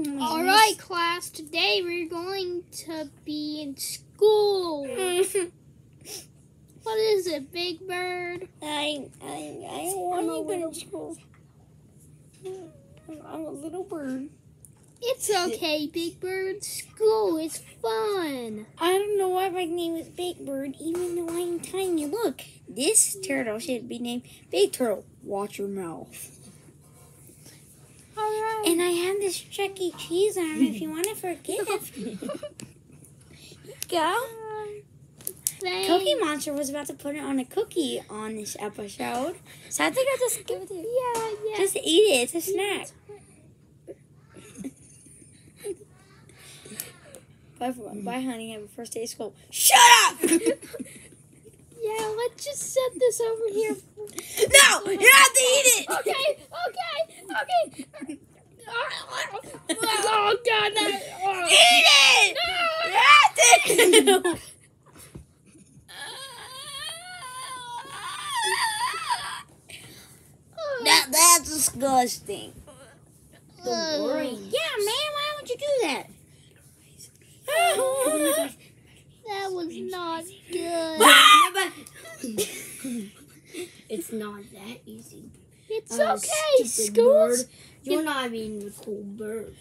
Mm-hmm. All right, class. Today we're going to be in school. What is it, Big Bird? I I I want to go to school. Mm, I'm a little bird. It's okay, Big Bird. School is fun. I don't know why my name is Big Bird, even though I'm tiny. Look, this turtle should be named Big Turtle. Watch your mouth. All right. And I have this Chuck E. Cheese arm if you want to for a. Go. Thanks. Cookie Monster was about to put it on a cookie on this episode. So I think I'll just give it to you. Yeah, yeah. Just eat it. It's a snack. Bye, for- bye, honey. Have a first day of school. Shut up! yeah, let's just set this over here. no, you have to eat it. Okay, okay, okay. Oh, oh God! No. Eat it. You have to. that that's disgusting. Ugh. Yeah, man. Why would you do that? That was not good. It's not that easy. It's Uh, okay. School's bird. You're not being the cool bird.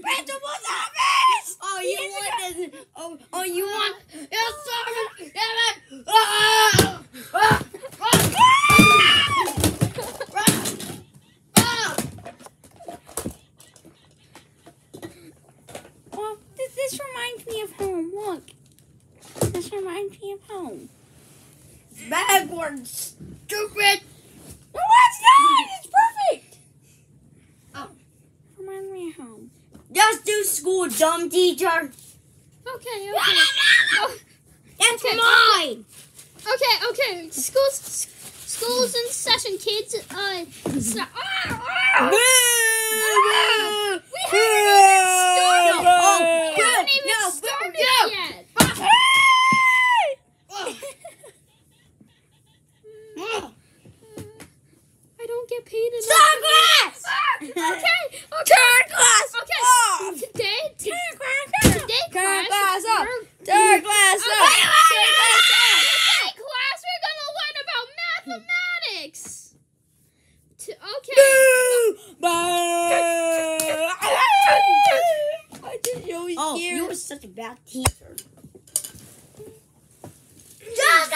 Principal's office! Oh, you want this? Oh, oh, you want? Yes, sir! Damn it! Ah! Ah! Well, this, this reminds me of home. Look. This reminds me of home. Backwards, stupid. No, it's not! It's perfect! Oh. Reminds me of home. Just do school, dumb teacher. okay. Okay. Oh, That's Okay. mine. okay. Okay. School's in session, kids. Uh. So, ah, ah, Boo! we haven't even started. Oh, We haven't even no, started yet. I don't get paid enough. Stop class! Ah, okay. Okay. Turn class Okay. off. Today, t- Turn class today, Turn class, class off. we're- Turn class Okay. up. Turn class up. Today, class, we're gonna learn about mathematics. T- okay. Boo! I just always Oh, hear- you were such a bad teacher. Just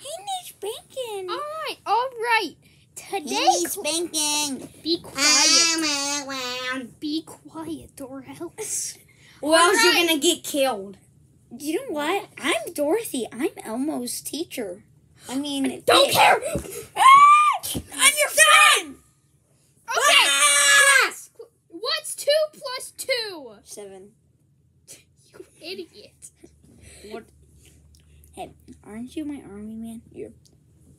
He needs spanking. All right, all right. Today, cl- spanking. be quiet. Be quiet, or else. Or else Alright. you're gonna get killed. You know what? I'm Dorothy. I'm Elmo's teacher. I mean, Don't it- care. I'm your friend. Okay. Ah! Class, what's two plus two? Seven. You idiot. What? Hey, aren't you my army man? You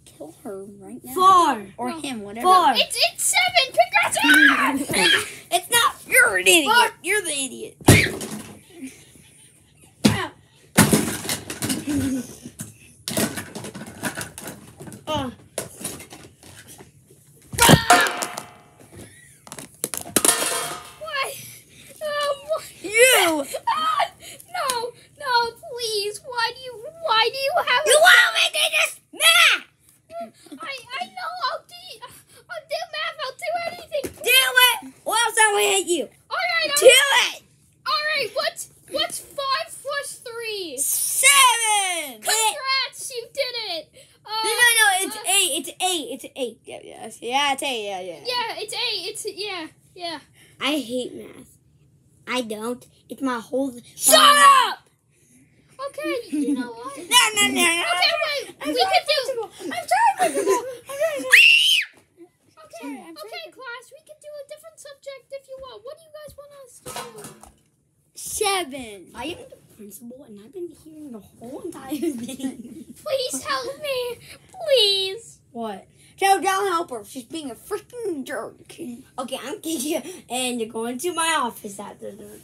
kill her right now. Four. Or No. him, whatever. Four. It's it's seven. Congrats. it's not. You're an idiot. Fuck. You're the idiot. Oh. What? Oh, what? You. Ah, no, no, please. Why do you? Why do you have? You a- want me to just math? I I know. I'll do. I'll do math. I'll do anything. Do it. Or else I'll hit you. All right. Do All, it. all right. What's what's five plus three? Seven. Congrats, you did it. Uh, No, no, no. It's eight. It's eight. It's eight. Yeah, yeah, yeah. It's eight. Yeah, yeah. Yeah, it's eight. It's yeah, yeah. I hate math. I don't. It's my whole. Shut up. Okay, you know what? No, no, no, no. Okay, wait. I'm we could do. I'm sorry, principal. I'm sorry. Okay, okay, class. We could do a different subject if you want. What do you guys want us to do? Seven. I am the principal, and I've been hearing the whole entire thing. Please help me, please. What? Joe, don't help her. She's being a freaking jerk. okay, I'm kicking you, and you're going to my office after this.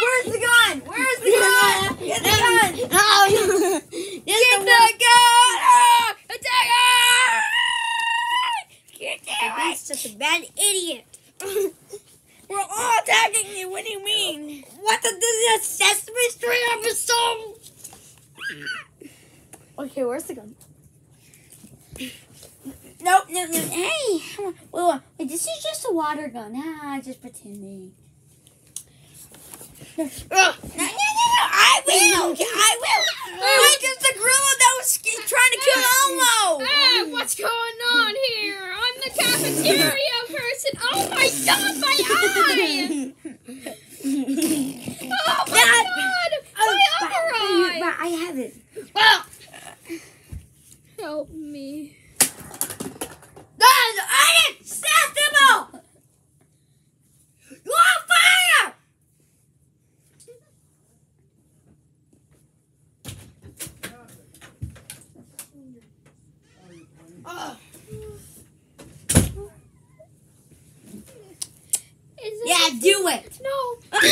Where's the gun? Where's the gun? Get the gun. Oh, Get the gun. Attack her. Get At it. least such a bad idiot. We're all attacking you. What do you mean? what the, this is a Sesame Street episode? Okay, where's the gun? No, no, no. Hey, come on. Wait, wait, wait, this is just a water gun. Ah, just pretending. No, no, no, no. I will. I will. Wait, just the gorilla that was trying to kill Elmo. Ah, what's going on here? I'm the cafeteria person. Oh my god, my eye! Oh my Dad. god! Oh, My but- upper but you- eye! but I have it. Ah. Help me. That's unacceptable! You're on fire! Ugh. Is Yeah, it? Do it! No.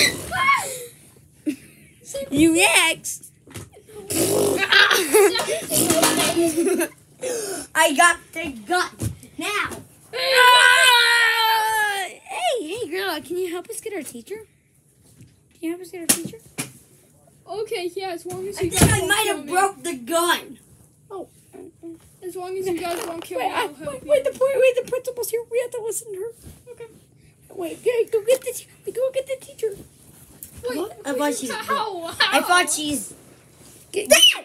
You next. I got the gun. Now! Hey, hey, girl, can you help us get our teacher? Can you help us get our teacher? okay, yeah, as long as I you think guys I won't might have broke the gun. Oh. As long as you guys won't kill Wait, me, I, I'll help wait, you. wait, the point, wait, the principal's here. We have to listen to her. Okay. Wait, okay, go get the, te- wait, go get the teacher. Wait, What? I thought she's- how? I thought she's. Get, Dad!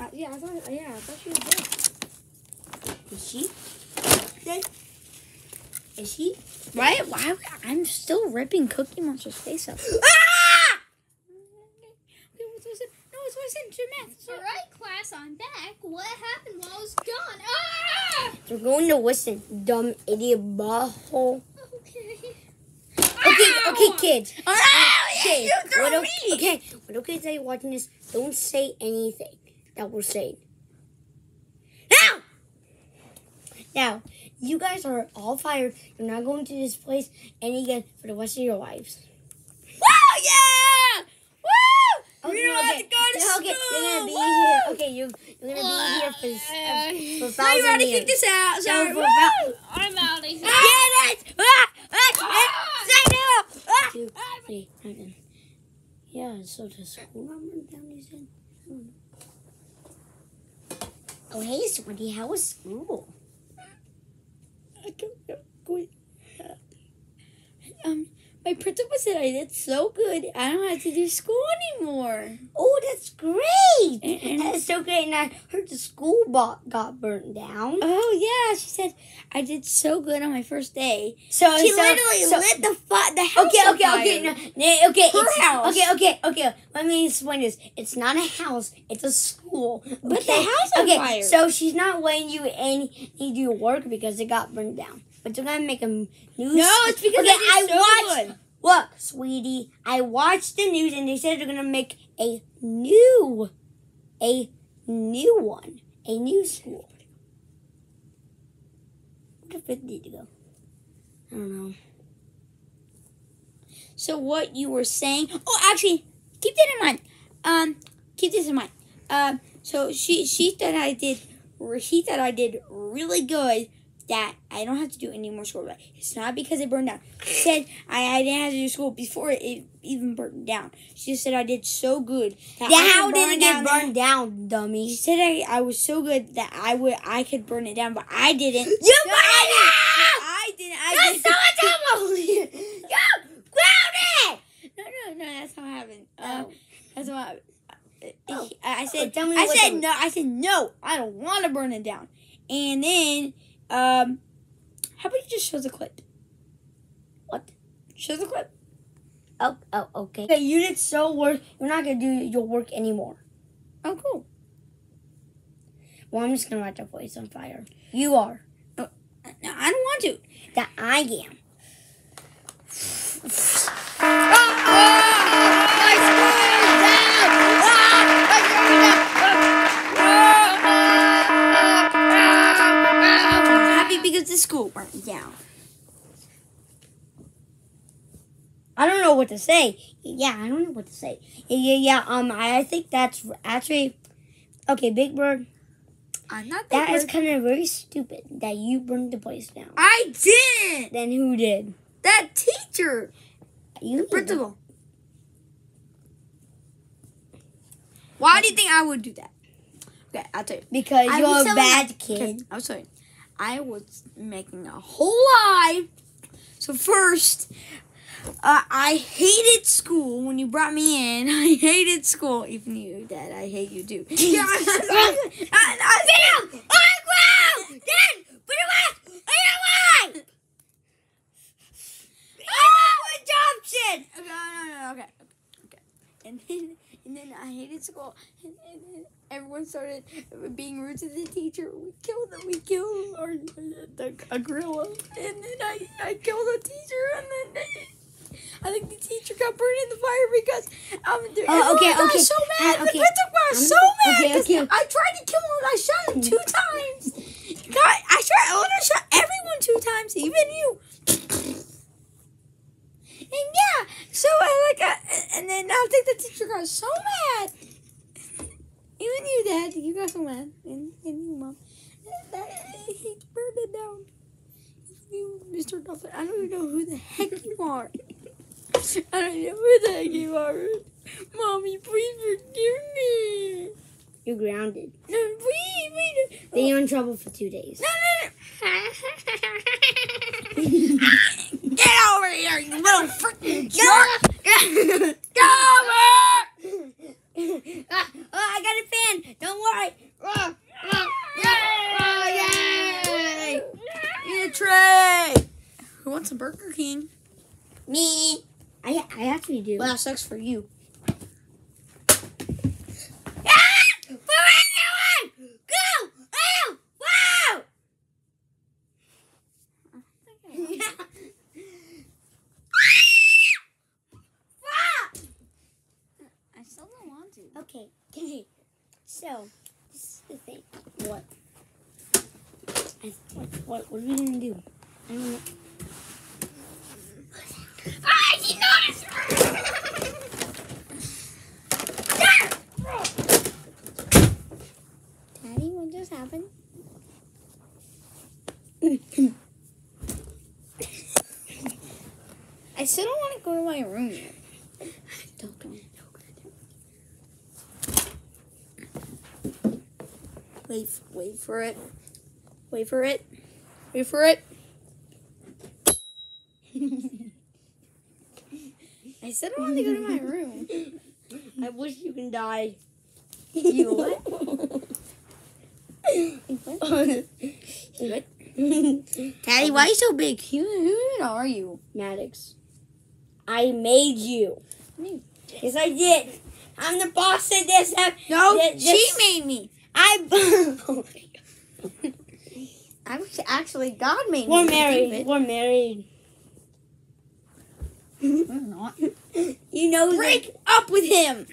Uh, yeah, I thought, yeah, I thought she was dead. Is she? Dead? Is she? Why, why, I'm still ripping Cookie Monster's face up. Ah! Okay, what's listen? No, it's listen to. All right, class, I'm back. What happened while I was gone? Ah! We're going to listen, dumb idiot butthole. Okay. Okay, kids. Oh, uh, you threw what me. okay, what okay that you're watching this? Don't say anything that we're saying. Now! Now, you guys are all fired. You're not going to this place any again for the rest of your lives. Woo, yeah! Okay, we don't have to go to okay, school. You're gonna be Woo! here. Okay, you're, you're gonna be here for, for a you thousand years. kicked us out. No, Sorry. for Woo! about- I'm out of here. Get it! Ah! Ah! Ah! Say no! Ah! Two, three, nine. Yeah, so the school number down you said? I don't. Oh, hey, Sweetie, how was school? I don't know. Wait. Um, my principal said I did so good. I don't have to do school anymore. Oh, that's great! And- and- That's so great. And I heard the school bot got burnt down. Oh yeah, she said I did so good on my first day. So She so- literally so- lit the fu- the house Okay, okay, okay, no, no, okay. Her it's- house. Okay, okay, okay. Let me explain this. It's not a house. It's a school. But the house on okay, fire. So she's not letting you any need do work because it got burned down. But they're gonna make a news. No, it's because okay, I did watched. good. Look, sweetie, I watched the news and they said they're gonna make a new, a new one, a new school. What if it need to go? I don't know. So what you were saying? Oh, actually, keep that in mind. Um, keep this in mind. Um, so she she thought I did. He thought I did really good. That I don't have to do any more school. But it's not because it burned down. She said I, I didn't have to do school before it even burned down. She just said I did so good. That How did it get burned down, dummy? She said I, I was so good that I would I could burn it down, but I didn't. You No, I didn't. I That's didn't. so terrible! You grounded! No, no, no. That's not happened. Oh. Um, that's what happened. Oh. I, I said. Oh, I said no. I said no. I don't want to burn it down. And then, um, how about you just show the clip? What? Show the clip. Oh, oh, okay. Okay, you did so work. You're not gonna do your work anymore. Oh, cool. Well, I'm just gonna light the place on fire. You are. No, I don't want to. That I am. I'm the school burned down. I don't know what to say. Yeah, I don't know what to say. Yeah, yeah. Um, I, think that's actually okay. Big Bird. I'm not That that is kind of very stupid that you burned the place down. I didn't. Then who did? That teacher, You did. principal. Why do you think I would do that? Okay, I'll tell you. Because I you're a bad kid. I'm you. I was making a whole lie. So first, uh, I hated school when you brought me in. I hated school. Even you, Dad, I hate you too. yeah, I, I, I, I, On ground! Then put it back! Put away! Adoption! Okay, no, no, no, okay, okay. And then, and then I hated school, and, and then everyone started being rude to the teacher. We killed them. We killed our the, a gorilla, and then I I killed the teacher, and then. I think the teacher got burned in the fire because um, the, Oh, okay, got okay. so mad. Uh, The principal was I'm- so mad okay, 'cause okay. I tried to kill him. I shot him two times. God, I tried. I shot everyone two times, even you. And yeah, so I like, uh, and then I think the teacher got so mad. Even you, Dad, you got so mad, and, and you, Mom, he burned it down. You, Mr. Duffin, I don't even know who the heck you are. I don't know who the heck you are. Mommy, please forgive me. You're grounded. No, please, please. Then you're in trouble for two days. No, no, no. Here, you little freaking jerk! Over! ah, oh, I got a fan. Don't worry. Ah, ah, Yay! Eat a tray. Who wants a Burger King? Me. I, I actually do. Well, that sucks for you. Ah! For anyone! Go! Oh! Wow! I still don't Okay. So, this is the thing. What? What, what? What are we gonna do? I don't know. Ah, I did. Daddy, what just happened? I still don't want to go to my room yet. Don't go. Wait, wait for it. Wait for it. Wait for it. I still don't want to go to my room. I wish you can die. You what? what? Daddy, why are you so big? Who, who even are you? Maddux. I made you. Me. Yes, I did. I'm the boss of this. No, thi- she made me. I. oh my God. I was actually God made We're me. married. stupid. We're married. We're not. You know Break up with him.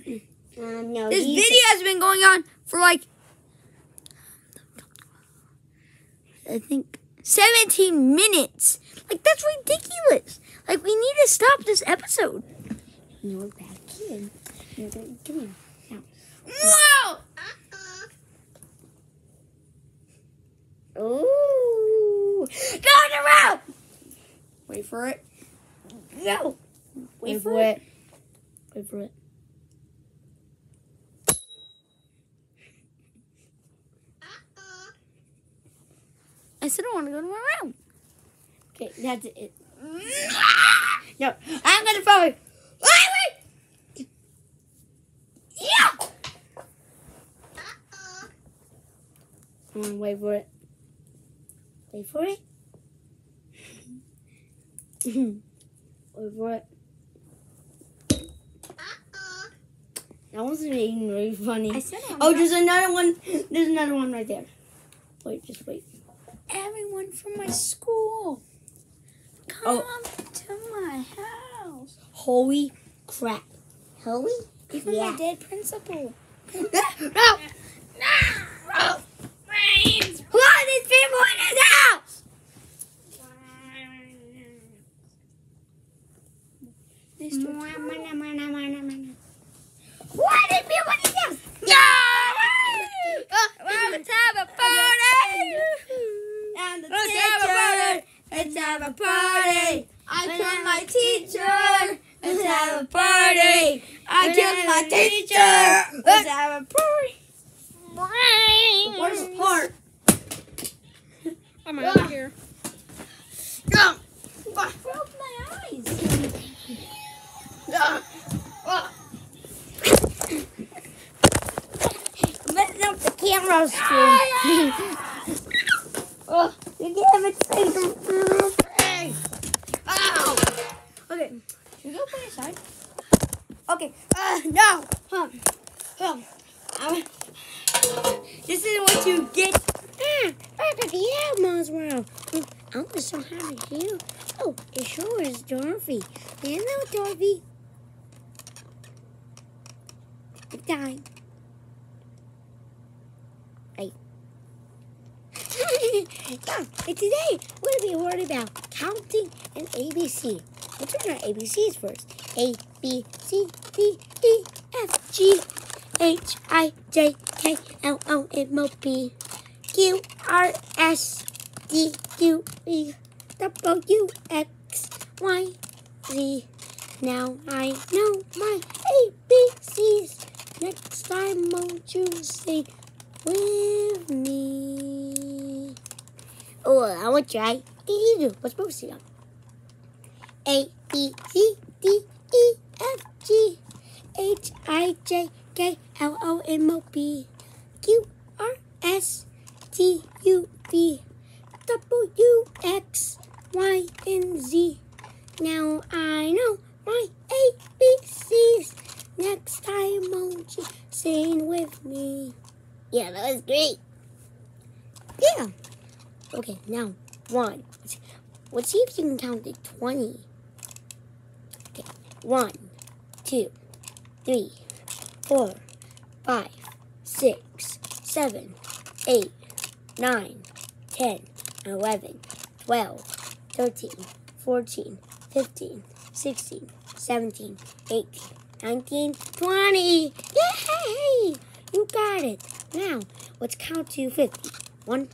that. Um, no. This video has been going on for like I think 17 minutes. Like that's ridiculous. Like we need to stop this episode. You're a bad kid. You're gonna come here. Wow! Ooh. Go on the road. Wait for it. Go. Wait for it. Wait for it. I still don't want to go to my room. Okay, that's it. No, I'm gonna follow you. Wait, wait. Yeah. Come on, wait for it. Wait for it. wait for it. That wasn't even really funny. I said Oh, there's another one. There's another one right there. Wait, just wait. everyone from my school. Come Oh. to my house. Holy crap. Holy Even Yeah. my dead principal. no! No! Brains! Who are these people in his Let's have a party! And the Let's have a party! Let's have a party! I killed my teacher! Let's have a party! I killed my teacher! Let's have a party! Where's Park? I'm out of here. Go! Camera screen. Oh, you gave it to Hey. Ow. Okay. Should we go play aside? okay, uh, no. Huh. Huh. Um, this is what you get. Ah, back at the Elmo's world. Oh, I was so happy you. Oh, it sure is Dorothy. Hello, Dorothy. Good time. Hey. Yeah, and today we're going to be worried about counting and ABC. Let's learn our ABCs first. A, B, C, D, E, F, G, H, I, J, K, L, O, M, O, P, Q, R, S, D, U, E, W, X, Y, Z. Now I know my ABCs. Next time, won't you sing with me? Oh, I want to try. What's supposed on? A, B, C, D, E, F, G, H, I, J, K, L, O, M, O, P, Q, R, S, T, U, V, W, X, Y, and Z. Now I know my ABCs. Next time, won't you sing with me? Yeah, that was great. Yeah. Okay, now one. Let's, let's see if you can count to 20. Okay, one, two, three, four, five, six, seven, eight, nine, ten, eleven, twelve, thirteen, fourteen, fifteen, sixteen, seventeen, eighteen, nineteen, twenty. Yay! You got it. Now, let's count to 50. One,